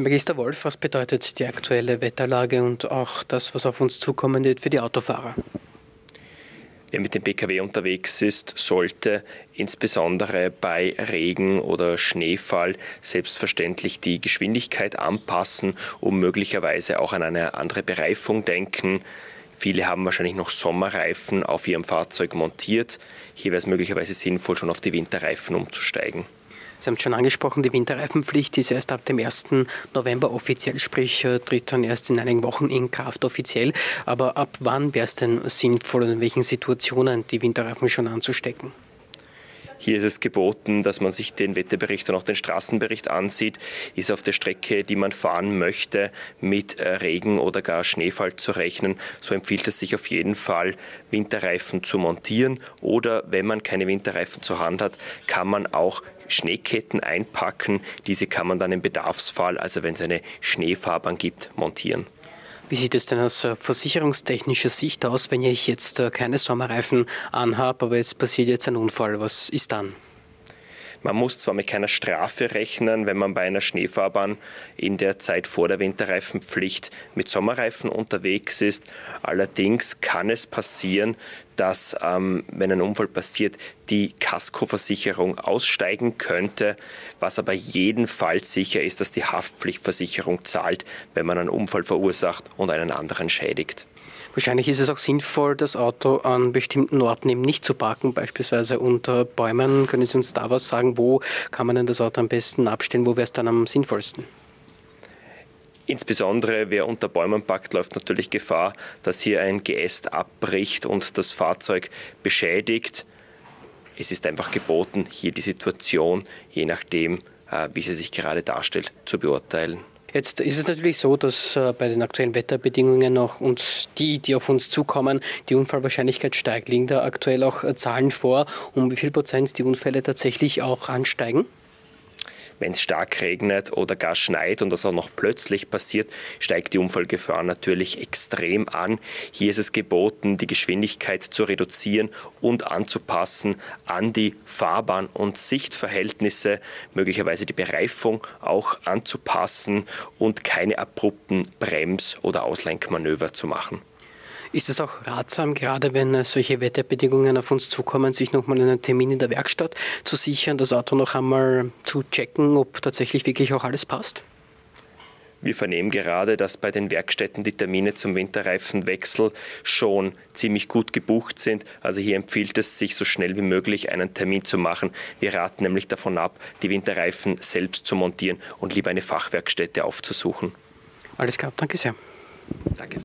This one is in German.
Herr Magister Wolf, was bedeutet die aktuelle Wetterlage und auch das, was auf uns zukommen wird für die Autofahrer? Wer mit dem Pkw unterwegs ist, sollte insbesondere bei Regen oder Schneefall selbstverständlich die Geschwindigkeit anpassen, um möglicherweise auch an eine andere Bereifung denken. Viele haben wahrscheinlich noch Sommerreifen auf ihrem Fahrzeug montiert. Hier wäre es möglicherweise sinnvoll, schon auf die Winterreifen umzusteigen. Sie haben es schon angesprochen, die Winterreifenpflicht ist erst ab dem 1. November offiziell, sprich äh, tritt dann erst in einigen Wochen in Kraft offiziell. Aber ab wann wäre es denn sinnvoll in welchen Situationen die Winterreifen schon anzustecken? Hier ist es geboten, dass man sich den Wetterbericht und auch den Straßenbericht ansieht. Ist auf der Strecke, die man fahren möchte, mit äh, Regen oder gar Schneefall zu rechnen, so empfiehlt es sich auf jeden Fall, Winterreifen zu montieren. Oder wenn man keine Winterreifen zur Hand hat, kann man auch Schneeketten einpacken. Diese kann man dann im Bedarfsfall, also wenn es eine Schneefahrbahn gibt, montieren. Wie sieht es denn aus äh, versicherungstechnischer Sicht aus, wenn ich jetzt äh, keine Sommerreifen anhabe, aber jetzt passiert jetzt ein Unfall? Was ist dann? Man muss zwar mit keiner Strafe rechnen, wenn man bei einer Schneefahrbahn in der Zeit vor der Winterreifenpflicht mit Sommerreifen unterwegs ist. Allerdings kann es passieren, dass, ähm, wenn ein Unfall passiert, die Kaskoversicherung aussteigen könnte, was aber jedenfalls sicher ist, dass die Haftpflichtversicherung zahlt, wenn man einen Unfall verursacht und einen anderen schädigt. Wahrscheinlich ist es auch sinnvoll, das Auto an bestimmten Orten eben nicht zu parken, beispielsweise unter Bäumen. Können Sie uns da was sagen? Wo kann man denn das Auto am besten abstellen? Wo wäre es dann am sinnvollsten? Insbesondere wer unter Bäumen parkt, läuft natürlich Gefahr, dass hier ein Geäst abbricht und das Fahrzeug beschädigt. Es ist einfach geboten, hier die Situation, je nachdem, äh, wie sie sich gerade darstellt, zu beurteilen. Jetzt ist es natürlich so, dass äh, bei den aktuellen Wetterbedingungen auch uns die, die auf uns zukommen, die Unfallwahrscheinlichkeit steigt. Liegen da aktuell auch äh, Zahlen vor, um wie viel Prozent die Unfälle tatsächlich auch ansteigen? Wenn es stark regnet oder gar schneit und das auch noch plötzlich passiert, steigt die Unfallgefahr natürlich extrem an. Hier ist es geboten, die Geschwindigkeit zu reduzieren und anzupassen an die Fahrbahn- und Sichtverhältnisse, möglicherweise die Bereifung auch anzupassen und keine abrupten Brems- oder Auslenkmanöver zu machen. Ist es auch ratsam, gerade wenn äh, solche Wetterbedingungen auf uns zukommen, sich nochmal einen Termin in der Werkstatt zu sichern, das Auto noch einmal zu checken, ob tatsächlich wirklich auch alles passt? Wir vernehmen gerade, dass bei den Werkstätten die Termine zum Winterreifenwechsel schon ziemlich gut gebucht sind. Also hier empfiehlt es sich so schnell wie möglich einen Termin zu machen. Wir raten nämlich davon ab, die Winterreifen selbst zu montieren und lieber eine Fachwerkstätte aufzusuchen. Alles klar, danke sehr. Danke.